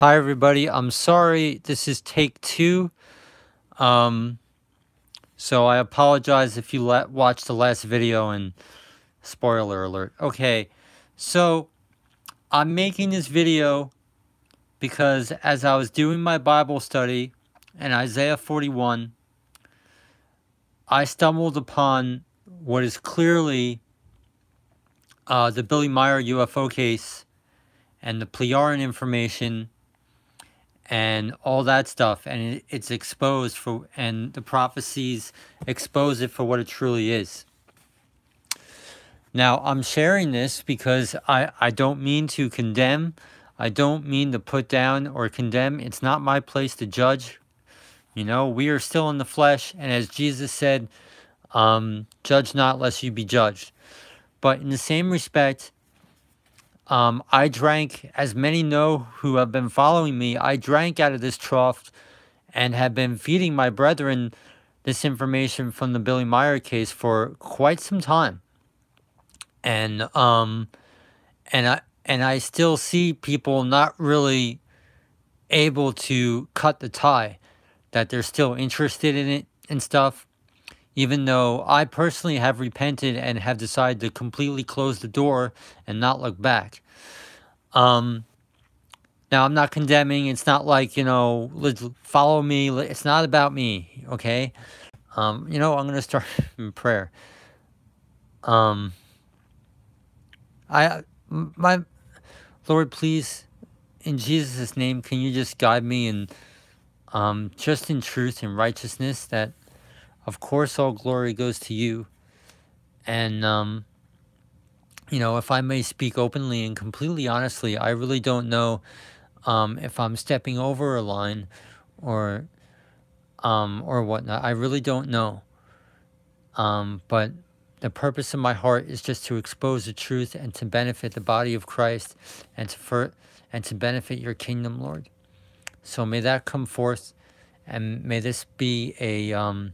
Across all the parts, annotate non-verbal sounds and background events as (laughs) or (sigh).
Hi, everybody. I'm sorry. This is take two. Um, so I apologize if you let watch the last video and spoiler alert. Okay, so I'm making this video because as I was doing my Bible study in Isaiah 41, I stumbled upon what is clearly uh, the Billy Meier UFO case and the Plejaren information and all that stuff and it, it's exposed for and the prophecies expose it for what it truly is. Now i'm sharing this because i i don't mean to condemn. I don't mean to put down or condemn. It's not my place to judge. You know we are still in the flesh and as jesus said um judge not lest you be judged. But in the same respect um, I drank, as many know who have been following me, I drank out of this trough and have been feeding my brethren this information from the Billy Meier case for quite some time. And um and I and I still see people not really able to cut the tie, that they're still interested in it and stuff even though I personally have repented and have decided to completely close the door and not look back. Um, now, I'm not condemning. It's not like, you know, follow me. It's not about me, okay? Um, you know, I'm going to start (laughs) in prayer. Um, I, my, Lord, please, in Jesus' name, can you just guide me in, um, just in truth and righteousness that of course, all glory goes to you. And, um, you know, if I may speak openly and completely honestly, I really don't know um, if I'm stepping over a line or um, or whatnot. I really don't know. Um, but the purpose of my heart is just to expose the truth and to benefit the body of Christ and to for, and to benefit your kingdom, Lord. So may that come forth, and may this be a um,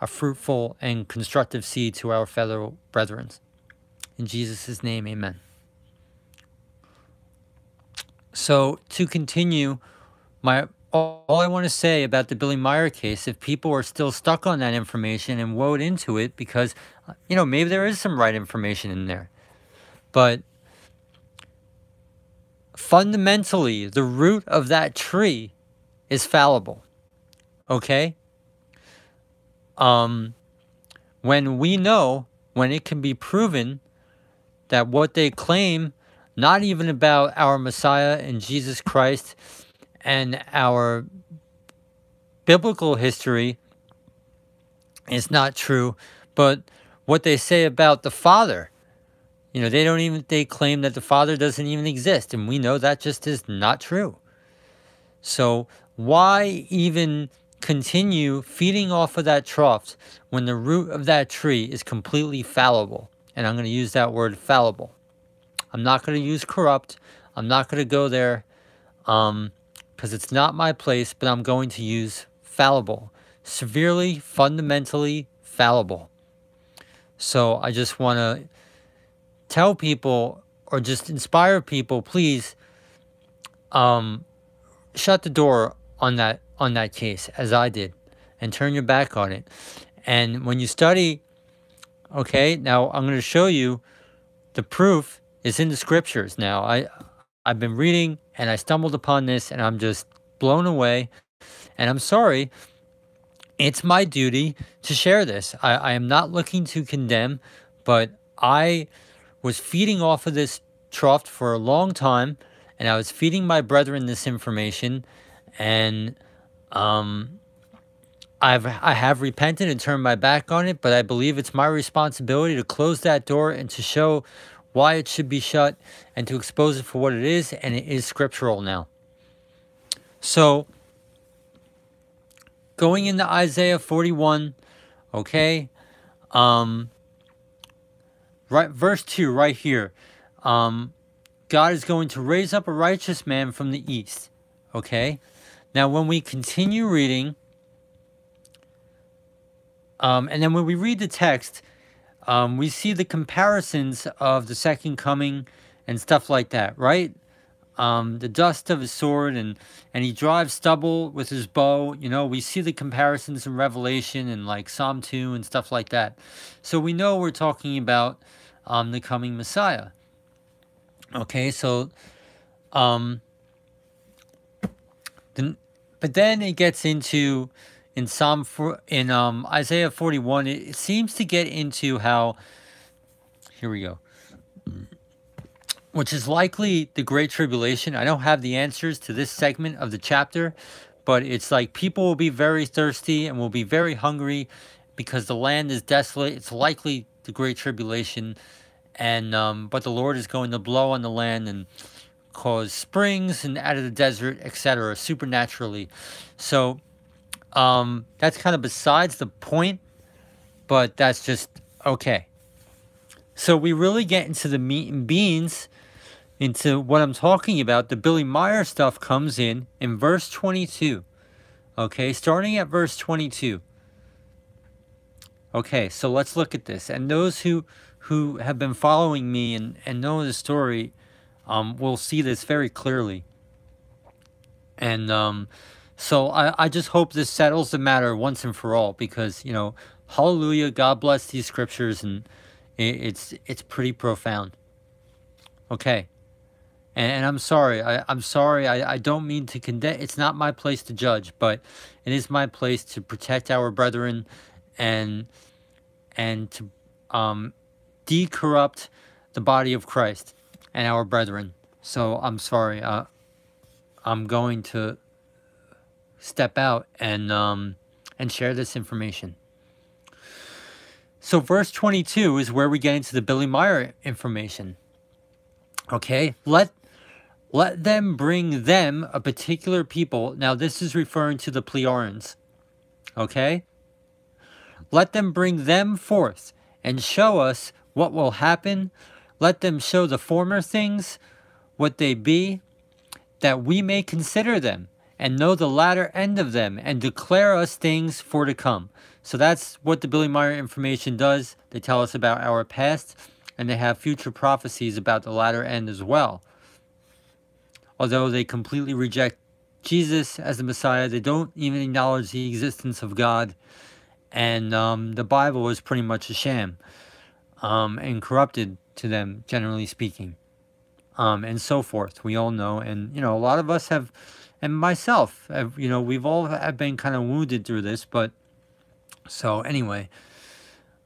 a fruitful and constructive seed to our fellow brethren. In Jesus' name, amen. So to continue, my all, I want to say about the Billy Meier case, if people are still stuck on that information and woed into it, because you know maybe there is some right information in there, but fundamentally, the root of that tree is fallible. Okay? Um, when we know, when it can be proven that what they claim, not even about our Messiah and Jesus Christ and our biblical history is not true, but what they say about the Father. You know, they don't even, they claim that the Father doesn't even exist, and we know that just is not true. So, why even continue feeding off of that trough when the root of that tree is completely fallible. And I'm going to use that word fallible. I'm not going to use corrupt. I'm not going to go there um, because it's not my place, but I'm going to use fallible. Severely, fundamentally fallible. So I just want to tell people or just inspire people, please um, shut the door on that on that case as I did and turn your back on it. And when you study, okay, now I'm going to show you the proof is in the scriptures. Now, I I've been reading and I stumbled upon this and I'm just blown away. And I'm sorry. It's my duty to share this. I, I am not looking to condemn, but I was feeding off of this trough for a long time and I was feeding my brethren this information and um, I've I have repented and turned my back on it, but I believe it's my responsibility to close that door and to show why it should be shut and to expose it for what it is, and it is scriptural now. So, going into Isaiah 41, okay, um, right, verse 2, right here, um, God is going to raise up a righteous man from the east, okay? Now, when we continue reading, um, and then when we read the text, um, we see the comparisons of the second coming and stuff like that, right? um, the dust of his sword and and he drives stubble with his bow you know? We see the comparisons in revelation and like psalm 2 and stuff like that. So we know we're talking about um, the coming messiah. Okay so um then but then it gets into in psalm for in um isaiah 41 it seems to get into how here we go which is likely the Great Tribulation. I don't have the answers to this segment of the chapter, but it's like people will be very thirsty and will be very hungry because the land is desolate. It's likely the Great Tribulation, and um, but the Lord is going to blow on the land and cause springs and out of the desert, etc., supernaturally. So um, that's kind of besides the point, but that's just okay. So we really get into the meat and beans into what I'm talking about, the Billy Meier stuff comes in in verse 22. Okay, starting at verse 22. Okay, so let's look at this. And those who who have been following me and, and know the story um, will see this very clearly. And um, so I, I just hope this settles the matter once and for all because, you know, hallelujah, God bless these scriptures and it, it's it's pretty profound. Okay. And, and I'm sorry. I, I'm sorry. I, I don't mean to condemn. It's not my place to judge, but it is my place to protect our brethren and and to um, decorrupt the body of Christ and our brethren. So I'm sorry. Uh, I'm going to step out and um, and share this information. So verse 22 is where we get into the Billy Meier information. Okay, let let them bring them, a particular people. Now, this is referring to the Pleorians. Okay? Let them bring them forth and show us what will happen. Let them show the former things, what they be, that we may consider them and know the latter end of them and declare us things for to come. So that's what the Billy Meier information does. They tell us about our past and they have future prophecies about the latter end as well although they completely reject Jesus as the Messiah. They don't even acknowledge the existence of God. And um, the Bible is pretty much a sham um, and corrupted to them, generally speaking, um, and so forth. We all know. And, you know, a lot of us have, and myself, have, you know, we've all have been kind of wounded through this. But so, anyway,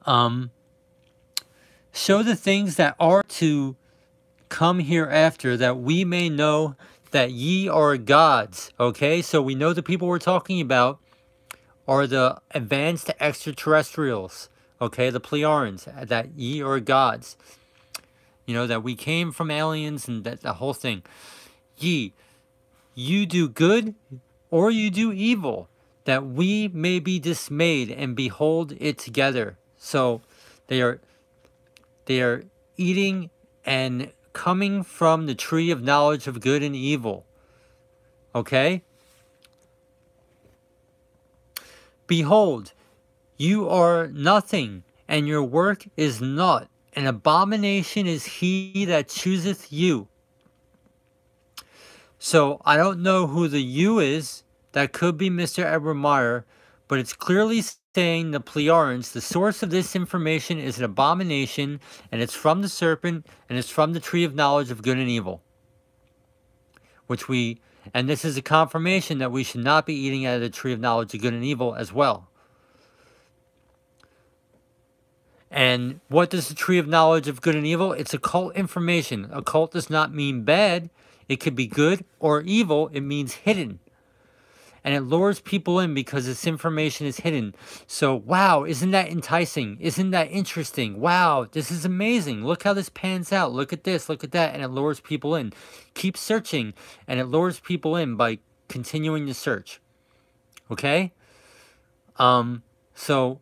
um, show the things that are to come hereafter that we may know that ye are gods. Okay, so we know the people we're talking about are the advanced extraterrestrials. Okay, the Pleorians, that ye are gods. You know, that we came from aliens and that the whole thing. Ye, you do good or you do evil, that we may be dismayed and behold it together. So they are they are eating and coming from the tree of knowledge of good and evil. Okay? Behold, you are nothing, and your work is naught. An abomination is he that chooseth you. So I don't know who the you is. That could be Mr. Edward Meier, but it's clearly saying the Pleorians, the source of this information is an abomination, and it's from the serpent, and it's from the tree of knowledge of good and evil. Which we, and this is a confirmation that we should not be eating out of the tree of knowledge of good and evil as well. And what does the tree of knowledge of good and evil? It's occult information. Occult does not mean bad. It could be good or evil. It means hidden and it lures people in because this information is hidden. So, wow, isn't that enticing? Isn't that interesting? Wow, this is amazing. Look how this pans out. Look at this, look at that, and it lures people in. Keep searching, and it lures people in by continuing to search. Okay? Um, so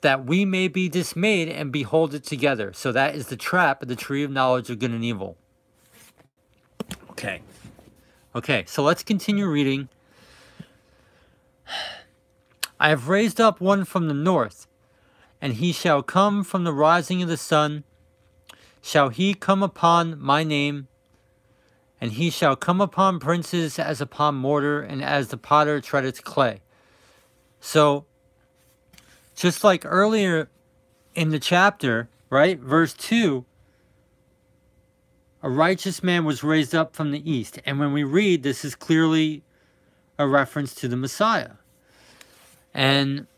that we may be dismayed and behold it together. So that is the trap of the tree of knowledge of good and evil. Okay. Okay, so let's continue reading (sighs) I have raised up one from the north, and he shall come from the rising of the sun. Shall he come upon my name, and he shall come upon princes as upon mortar, and as the potter treadeth clay. So, just like earlier in the chapter, right, verse 2, a righteous man was raised up from the east. And when we read, this is clearly a reference to the Messiah. And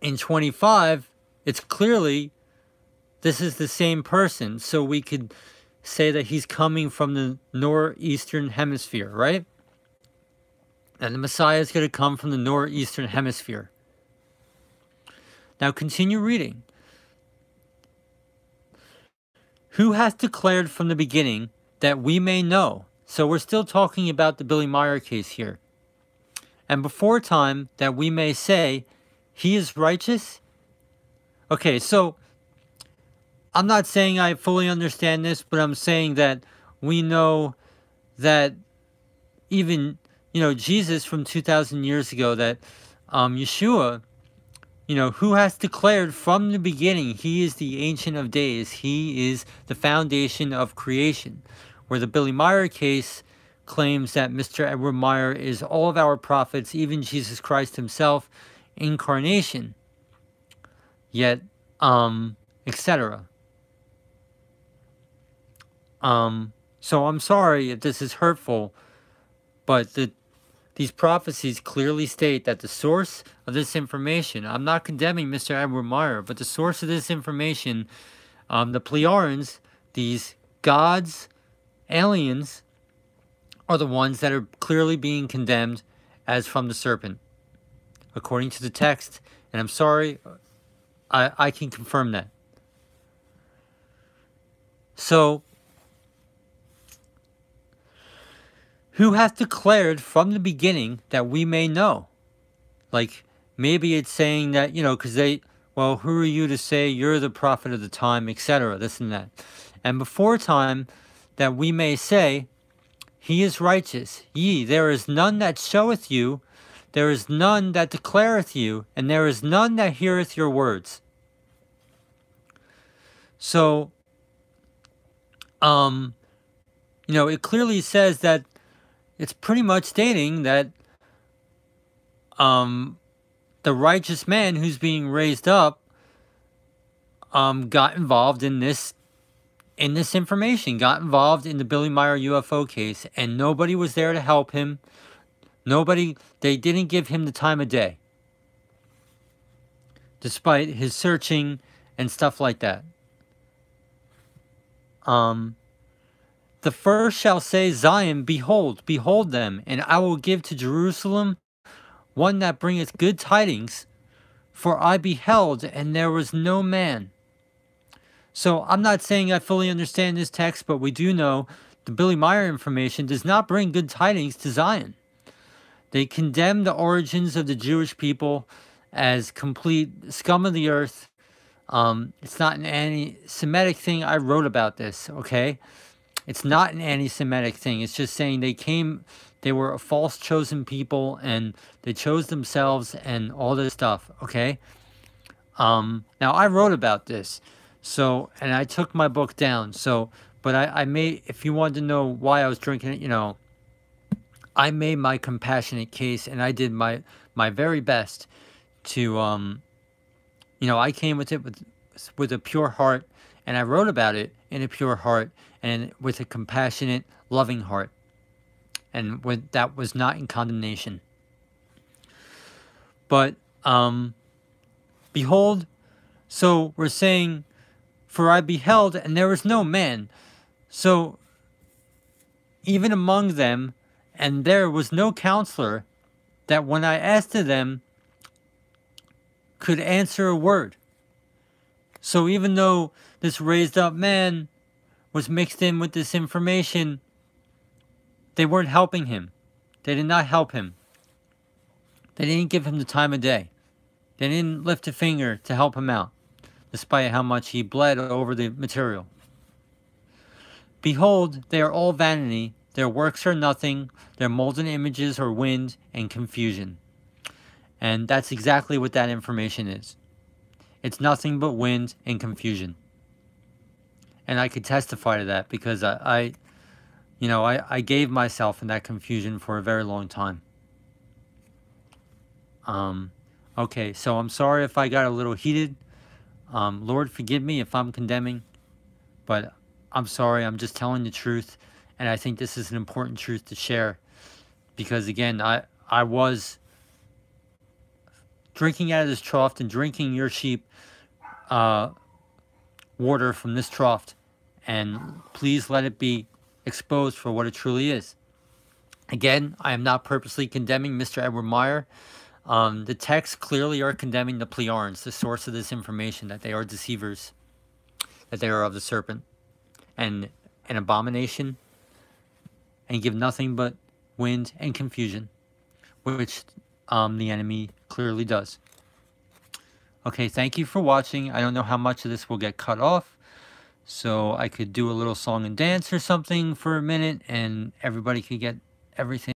in 25, it's clearly this is the same person. So we could say that he's coming from the northeastern hemisphere, right? And the Messiah is going to come from the northeastern hemisphere. Now continue reading. Who has declared from the beginning that we may know? So we're still talking about the Billy Meier case here. And before time that we may say, He is righteous? Okay, so I'm not saying I fully understand this, but I'm saying that we know that even, you know, Jesus from 2,000 years ago, that um, Yeshua, you know, who has declared from the beginning, he is the Ancient of Days, he is the foundation of creation. Where the Billy Meier case claims that Mr. Edward Meier is all of our prophets, even Jesus Christ himself, incarnation, yet, um, etc. Um, so I'm sorry if this is hurtful, but the these prophecies clearly state that the source of this information, I'm not condemning Mr. Edward Meier, but the source of this information, um, the Pleiadians, these gods, aliens, are the ones that are clearly being condemned as from the serpent, according to the text. And I'm sorry, I, I can confirm that. So, who hath declared from the beginning that we may know. Like, maybe it's saying that, you know, because they, well, who are you to say you're the prophet of the time, etc., this and that. And before time, that we may say, He is righteous. Ye, there is none that showeth you, there is none that declareth you, and there is none that heareth your words. So, um, you know, it clearly says that it's pretty much stating that um, the righteous man who's being raised up um, got involved in this in this information, got involved in the Billy Meier UFO case, and nobody was there to help him. Nobody, they didn't give him the time of day, despite his searching and stuff like that. Um, the first shall say, Zion, behold, behold them, and I will give to Jerusalem one that bringeth good tidings. For I beheld, and there was no man. So I'm not saying I fully understand this text, but we do know the Billy Meier information does not bring good tidings to Zion. They condemn the origins of the Jewish people as complete scum of the earth. Um, it's not an anti Semitic thing. I wrote about this, okay? It's not an anti-Semitic thing. It's just saying they came, they were a false chosen people and they chose themselves and all this stuff. Okay. Um, now I wrote about this, so and I took my book down. So, but I, I made. If you wanted to know why I was drinking it, you know, I made my compassionate case and I did my my very best to um, you know, I came with it with with a pure heart and I wrote about it in a pure heart and with a compassionate, loving heart. And with, that was not in condemnation. But, um, behold, so we're saying, For I beheld, and there was no man. So, even among them, and there was no counselor that when I asked of them could answer a word. So even though this raised up man was mixed in with this information, they weren't helping him. They did not help him. They didn't give him the time of day. They didn't lift a finger to help him out, despite how much he bled over the material. Behold, they are all vanity, their works are nothing, their molten images are wind and confusion. And that's exactly what that information is. It's nothing but wind and confusion and I could testify to that because I, I You know, I, I gave myself in that confusion for a very long time. Um, okay, so I'm sorry if I got a little heated. Um, Lord, forgive me if I'm condemning, but I'm sorry. I'm just telling the truth, and I think this is an important truth to share, because again, I I was drinking out of this trough and drinking your sheep uh, water from this trough, and please let it be exposed for what it truly is. Again, I am not purposely condemning Mr. Edward Meier. Um, the texts clearly are condemning the Pleiadians, the source of this information, that they are deceivers, that they are of the serpent, and an abomination, and give nothing but wind and confusion, which um, the enemy clearly does. Okay, thank you for watching. I don't know how much of this will get cut off, so I could do a little song and dance or something for a minute, and everybody could get everything.